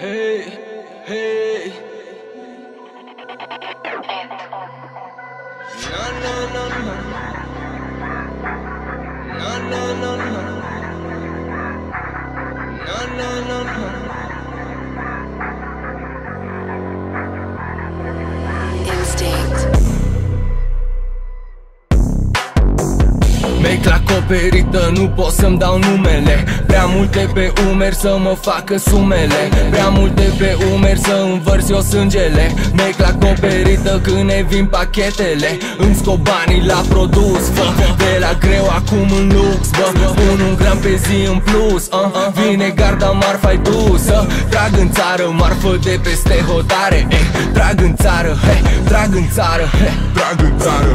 Hey, hey. No, no, no, no. No, no, no, no. Mec la acoperită, nu pot să-mi dau numele. Prea multe pe umeri să mă facă sumele. Prea multe pe umeri să învărs eu sângele. Mec la acoperită când ne vin pachetele. Îmi scop banii la produs, fă De la greu acum în lux, bă. Pun un gram pe zi în plus, uh. Vine garda marfa-i dusă Trag în țară, marfă de peste hotare eh. Trag în țară, hey, trag în țară, hey, trag în țară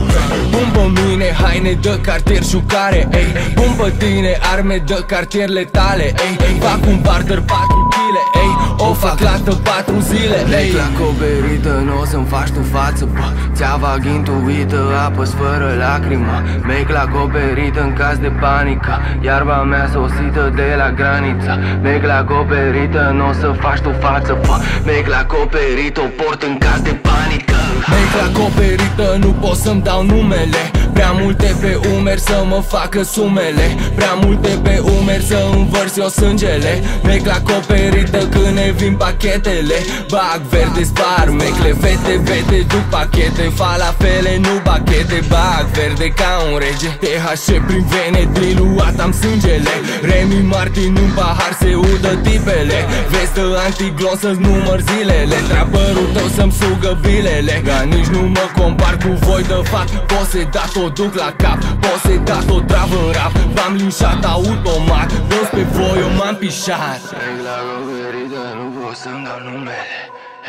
Pun pe mine haine de cartier jucare ei. Pun pe tine arme de cartier letale ei. Fac un barter 4 kg ei. O fac lată 4 zile ei. La coperită n-o să-mi faci tu față bă Țeava ghintuită, apă fără lacrimă Mec la coperită în caz de panică. Iarba mea sosită de la graniță. Mec la coperită n-o să faci tu față bă Mec la coperită o port în caz de panică Mec la coperită nu pot să-mi dau numele. Prea multe pe umeri să mă facă sumele. Prea multe pe umeri să învărs eu sângele. Mec la coperită când ne vin pachetele. Bag verde spar, mecle, fete, vete Duc pachete, falafele, nu bachete. Bag verde ca un rege. THC prin vene, diluat am sângele. Remy Martin în pahar se udă tipele. Vestă antiglon să-ți număr zilele. Trapărul tău să-mi sugă bilele. Dar nici nu mă compar cu voi de fapt Posedat o duc la cap. Posedat o travă în rap. V-am linșat automat Dos pe voi eu m-am pișat. Merg la coperită, nu pot să-mi dau numele.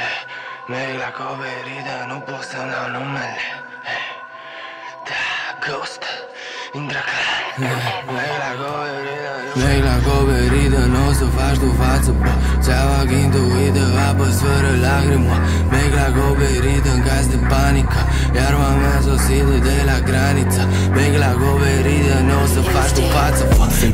Eh, Merg la coperită, nu pot să-mi dau numele. Eh, Da, Ghost Intră clar Merg la coperită, nu Merg la coperită, nu o să faci tu față, bă. Țeava ghintuită, apă fără lacrimă. Merg la coperită în caz de panică Iarba mea sosită de la graniță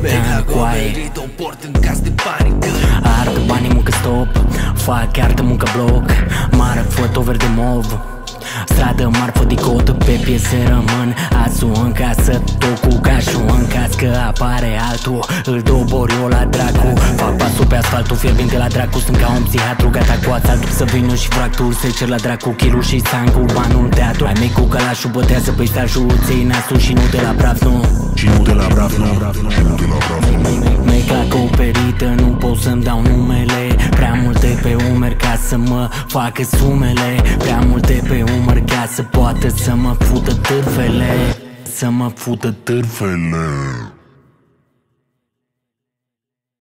bă Merg la coperită, o port în caz de panică. Arată banii muncă stop Fac artă muncă bloc. Mare foto verde mov Stradă marfă de cotă pe piese rămân. Azu în casă, tocul cașul în caz că apare altul. Îl dobor eu la dracu. Fac pasul pe asfaltul fierbinte la dracu. Sunt ca un psihiatru gata cu asaltul. Să vină și fractul, se cer la dracu. Chirul și sangul, banul în teatru. Ai mei cu călașul bătează peisajul Ții nasul și nu de la brav, nu. Și nu de la brav, nu. Și nu de la să-mi dau numele. Prea multe pe umeri ca să mă facă sumele. Prea multe pe umeri ca să poată să mă fută târfele. Să mă fută târfele